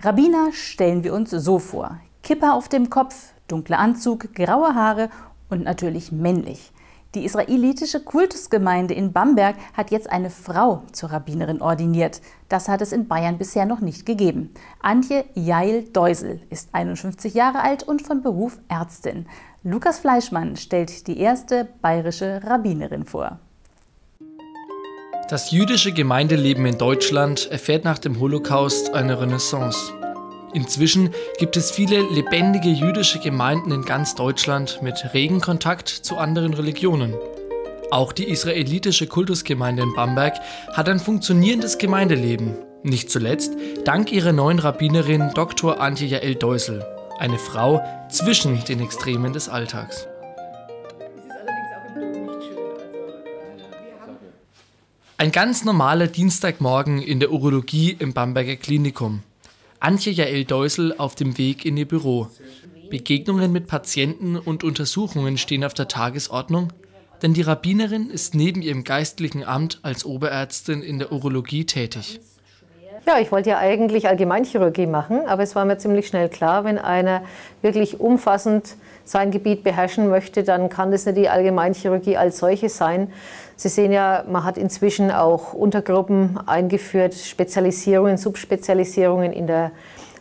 Rabbiner stellen wir uns so vor. Kippa auf dem Kopf, dunkler Anzug, graue Haare und natürlich männlich. Die israelitische Kultusgemeinde in Bamberg hat jetzt eine Frau zur Rabbinerin ordiniert. Das hat es in Bayern bisher noch nicht gegeben. Antje Jail Deusel ist 51 Jahre alt und von Beruf Ärztin. Lukas Fleischmann stellt die erste bayerische Rabbinerin vor. Das jüdische Gemeindeleben in Deutschland erfährt nach dem Holocaust eine Renaissance. Inzwischen gibt es viele lebendige jüdische Gemeinden in ganz Deutschland mit regen Kontakt zu anderen Religionen. Auch die israelitische Kultusgemeinde in Bamberg hat ein funktionierendes Gemeindeleben. Nicht zuletzt dank ihrer neuen Rabbinerin Dr. Antje Jael Deusel, eine Frau zwischen den Extremen des Alltags. Ein ganz normaler Dienstagmorgen in der Urologie im Bamberger Klinikum. Antje Jael Deusel auf dem Weg in ihr Büro. Begegnungen mit Patienten und Untersuchungen stehen auf der Tagesordnung, denn die Rabbinerin ist neben ihrem geistlichen Amt als Oberärztin in der Urologie tätig. Ja, ich wollte ja eigentlich Allgemeinchirurgie machen, aber es war mir ziemlich schnell klar, wenn einer wirklich umfassend sein Gebiet beherrschen möchte, dann kann das nicht die Allgemeinchirurgie als solche sein. Sie sehen ja, man hat inzwischen auch Untergruppen eingeführt, Spezialisierungen, Subspezialisierungen in der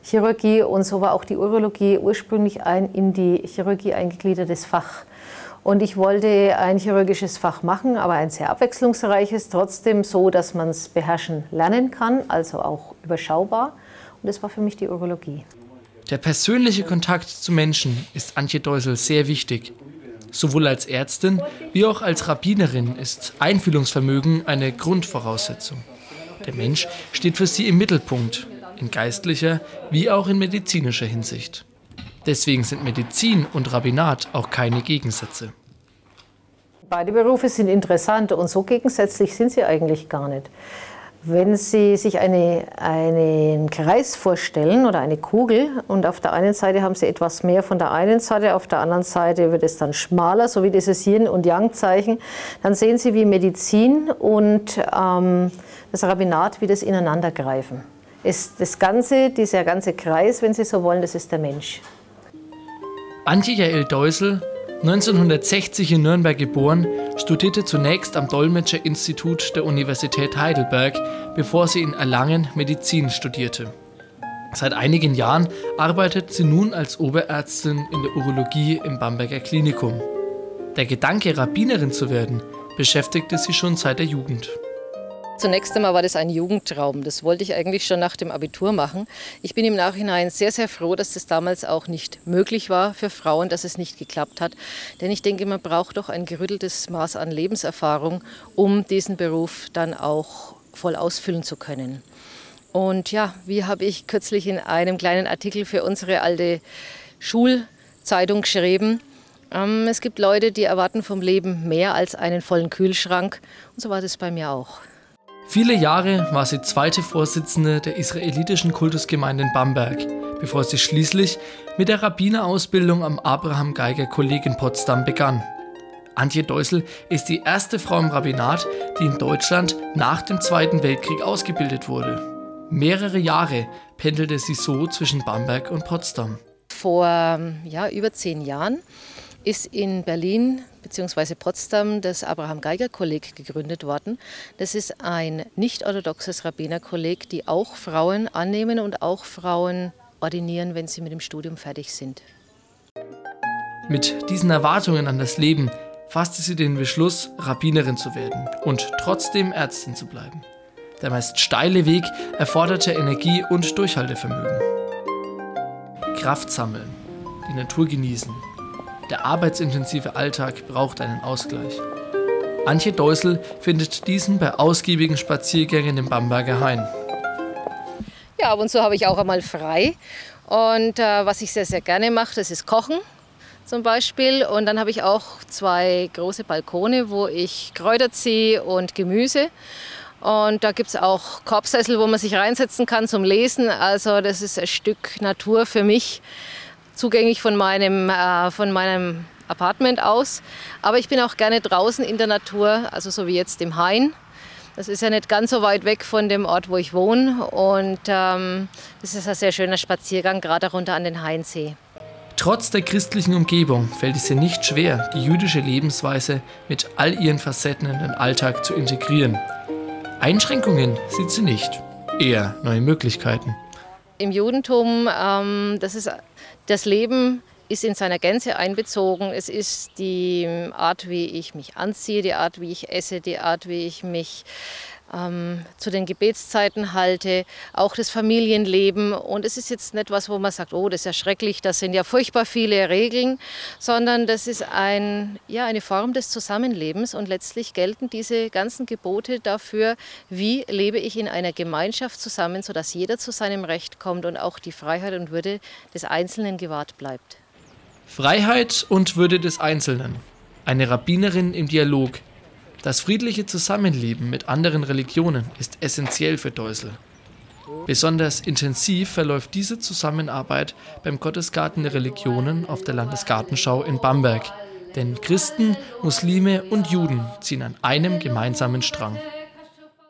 Chirurgie und so war auch die Urologie ursprünglich ein in die Chirurgie eingegliedertes Fach. Und ich wollte ein chirurgisches Fach machen, aber ein sehr abwechslungsreiches, trotzdem so, dass man es beherrschen lernen kann, also auch überschaubar. Und das war für mich die Urologie. Der persönliche Kontakt zu Menschen ist Antje Deusel sehr wichtig. Sowohl als Ärztin wie auch als Rabbinerin ist Einfühlungsvermögen eine Grundvoraussetzung. Der Mensch steht für sie im Mittelpunkt, in geistlicher wie auch in medizinischer Hinsicht. Deswegen sind Medizin und Rabbinat auch keine Gegensätze. Beide Berufe sind interessant und so gegensätzlich sind sie eigentlich gar nicht. Wenn Sie sich eine, einen Kreis vorstellen oder eine Kugel und auf der einen Seite haben Sie etwas mehr von der einen Seite, auf der anderen Seite wird es dann schmaler, so wie dieses Yin- und Yang-Zeichen, dann sehen Sie, wie Medizin und ähm, das Rabbinat, wie das ineinander greifen. Ist das Ganze, dieser ganze Kreis, wenn Sie so wollen, das ist der Mensch. Antje Jael Deusel 1960 in Nürnberg geboren, studierte zunächst am Dolmetscherinstitut der Universität Heidelberg, bevor sie in Erlangen Medizin studierte. Seit einigen Jahren arbeitet sie nun als Oberärztin in der Urologie im Bamberger Klinikum. Der Gedanke, Rabbinerin zu werden, beschäftigte sie schon seit der Jugend. Zunächst einmal war das ein Jugendtraum. Das wollte ich eigentlich schon nach dem Abitur machen. Ich bin im Nachhinein sehr, sehr froh, dass das damals auch nicht möglich war für Frauen, dass es nicht geklappt hat. Denn ich denke, man braucht doch ein gerütteltes Maß an Lebenserfahrung, um diesen Beruf dann auch voll ausfüllen zu können. Und ja, wie habe ich kürzlich in einem kleinen Artikel für unsere alte Schulzeitung geschrieben, ähm, es gibt Leute, die erwarten vom Leben mehr als einen vollen Kühlschrank. Und so war das bei mir auch. Viele Jahre war sie zweite Vorsitzende der israelitischen Kultusgemeinde in Bamberg, bevor sie schließlich mit der Rabbinerausbildung am Abraham Geiger Kolleg in Potsdam begann. Antje Deusel ist die erste Frau im Rabbinat, die in Deutschland nach dem Zweiten Weltkrieg ausgebildet wurde. Mehrere Jahre pendelte sie so zwischen Bamberg und Potsdam. Vor ja, über zehn Jahren ist in Berlin bzw. Potsdam das Abraham Geiger Kolleg gegründet worden. Das ist ein nicht-orthodoxes Rabbinerkolleg, die auch Frauen annehmen und auch Frauen ordinieren, wenn sie mit dem Studium fertig sind. Mit diesen Erwartungen an das Leben fasste sie den Beschluss, Rabbinerin zu werden und trotzdem Ärztin zu bleiben. Der meist steile Weg erforderte Energie und Durchhaltevermögen. Kraft sammeln, die Natur genießen, der arbeitsintensive Alltag braucht einen Ausgleich. Antje Deusel findet diesen bei ausgiebigen Spaziergängen im Bamberger Hain. Ja, ab und zu habe ich auch einmal frei. Und äh, was ich sehr, sehr gerne mache, das ist Kochen zum Beispiel. Und dann habe ich auch zwei große Balkone, wo ich Kräuter ziehe und Gemüse. Und da gibt es auch Korbsessel, wo man sich reinsetzen kann zum Lesen. Also das ist ein Stück Natur für mich zugänglich von meinem, äh, von meinem Apartment aus. Aber ich bin auch gerne draußen in der Natur, also so wie jetzt im Hain. Das ist ja nicht ganz so weit weg von dem Ort, wo ich wohne. Und ähm, das ist ein sehr schöner Spaziergang, gerade runter an den Hainsee. Trotz der christlichen Umgebung fällt es ihr nicht schwer, die jüdische Lebensweise mit all ihren Facetten in den Alltag zu integrieren. Einschränkungen sieht sie nicht, eher neue Möglichkeiten. Im Judentum, ähm, das ist das Leben ist in seiner Gänze einbezogen. Es ist die Art, wie ich mich anziehe, die Art, wie ich esse, die Art, wie ich mich ähm, zu den Gebetszeiten halte, auch das Familienleben. Und es ist jetzt nicht was, wo man sagt, oh, das ist ja schrecklich, das sind ja furchtbar viele Regeln, sondern das ist ein, ja, eine Form des Zusammenlebens. Und letztlich gelten diese ganzen Gebote dafür, wie lebe ich in einer Gemeinschaft zusammen, sodass jeder zu seinem Recht kommt und auch die Freiheit und Würde des Einzelnen gewahrt bleibt. Freiheit und Würde des Einzelnen. Eine Rabbinerin im Dialog das friedliche Zusammenleben mit anderen Religionen ist essentiell für Deusel. Besonders intensiv verläuft diese Zusammenarbeit beim Gottesgarten der Religionen auf der Landesgartenschau in Bamberg. Denn Christen, Muslime und Juden ziehen an einem gemeinsamen Strang.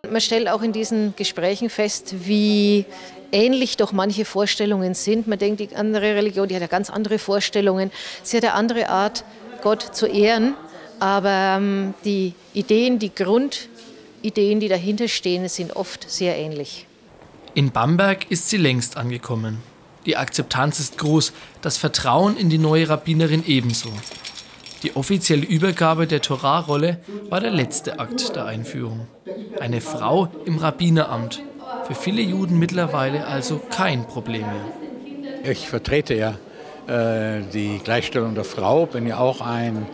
Man stellt auch in diesen Gesprächen fest, wie ähnlich doch manche Vorstellungen sind. Man denkt, die andere Religion, die hat ja ganz andere Vorstellungen. Sie hat eine andere Art, Gott zu ehren. Aber ähm, die Ideen, die Grundideen, die dahinter stehen, sind oft sehr ähnlich. In Bamberg ist sie längst angekommen. Die Akzeptanz ist groß, das Vertrauen in die neue Rabbinerin ebenso. Die offizielle Übergabe der Torahrolle war der letzte Akt der Einführung. Eine Frau im Rabbineramt. Für viele Juden mittlerweile also kein Problem mehr. Ich vertrete ja äh, die Gleichstellung der Frau, bin ja auch ein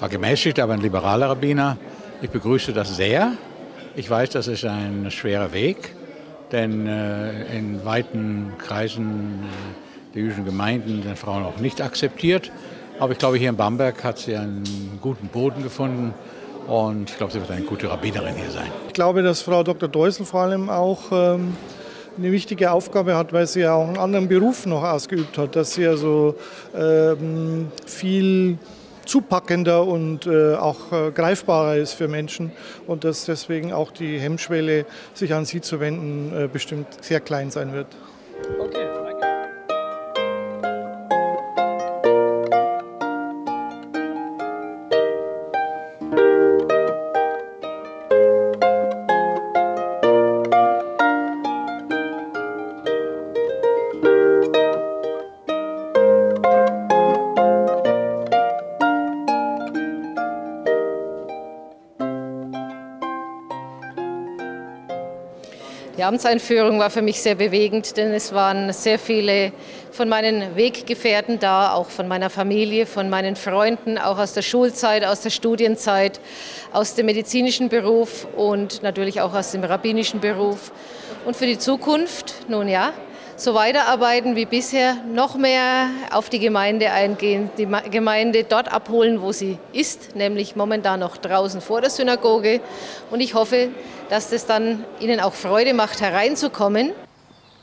zwar gemäßigt, aber ein liberaler Rabbiner. Ich begrüße das sehr. Ich weiß, das ist ein schwerer Weg, denn äh, in weiten Kreisen äh, der jüdischen Gemeinden sind Frauen auch nicht akzeptiert. Aber ich glaube, hier in Bamberg hat sie einen guten Boden gefunden und ich glaube, sie wird eine gute Rabbinerin hier sein. Ich glaube, dass Frau Dr. Deusel vor allem auch ähm, eine wichtige Aufgabe hat, weil sie ja auch einen anderen Beruf noch ausgeübt hat, dass sie also ähm, viel zupackender und äh, auch äh, greifbarer ist für Menschen und dass deswegen auch die Hemmschwelle, sich an sie zu wenden, äh, bestimmt sehr klein sein wird. Okay. Die Amtseinführung war für mich sehr bewegend, denn es waren sehr viele von meinen Weggefährten da, auch von meiner Familie, von meinen Freunden, auch aus der Schulzeit, aus der Studienzeit, aus dem medizinischen Beruf und natürlich auch aus dem rabbinischen Beruf. Und für die Zukunft, nun ja, so weiterarbeiten wie bisher, noch mehr auf die Gemeinde eingehen, die Gemeinde dort abholen, wo sie ist, nämlich momentan noch draußen vor der Synagoge. Und ich hoffe, dass das dann Ihnen auch Freude macht, hereinzukommen.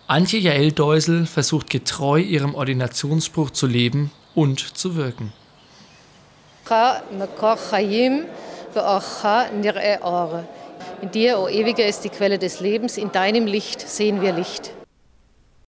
Antje Jael Deusel versucht getreu ihrem Ordinationsspruch zu leben und zu wirken. In dir, o oh Ewiger, ist die Quelle des Lebens, in deinem Licht sehen wir Licht.